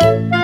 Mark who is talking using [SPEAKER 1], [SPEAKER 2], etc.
[SPEAKER 1] you